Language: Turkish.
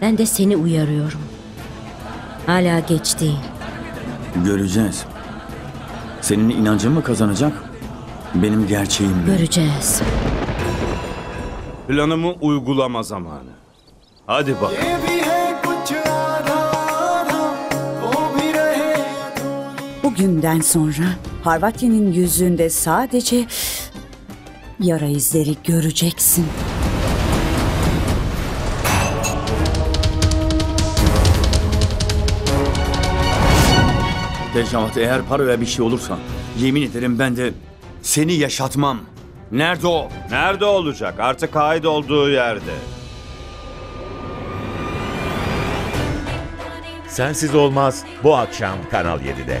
Ben de seni uyarıyorum. Hala geç değil. Göreceğiz. Senin inancın mı kazanacak? Benim gerçeğim mi? Göreceğiz. Planımı uygulama zamanı. Hadi bak. Bugünden sonra Harvatya'nın yüzünde sadece yara izleri göreceksin. Tecavat eğer paraya bir şey olursa yemin ederim ben de seni yaşatmam. Nerede o? Nerede olacak? Artık kayıt olduğu yerde. Sensiz Olmaz bu akşam Kanal 7'de.